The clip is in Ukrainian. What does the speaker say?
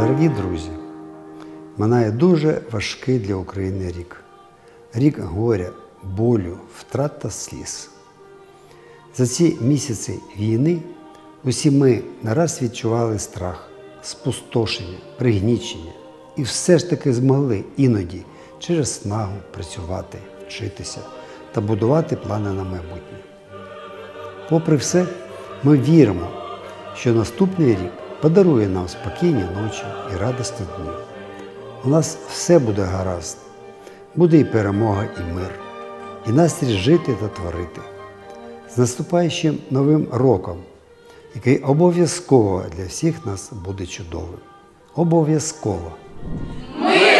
Дорогі друзі, минає дуже важкий для України рік. Рік горя, болю, втрат та сліз. За ці місяці війни усі ми нараз відчували страх, спустошення, пригнічення і все ж таки змогли іноді через снагу працювати, вчитися та будувати плани на майбутнє. Попри все, ми віримо, що наступний рік подарує нам спокійні ночі і радісні дні. У нас все буде гаразд, буде і перемога, і мир, і настрій жити та творити. З наступаючим новим роком, який обов'язково для всіх нас буде чудовим. Обов'язково. Слава!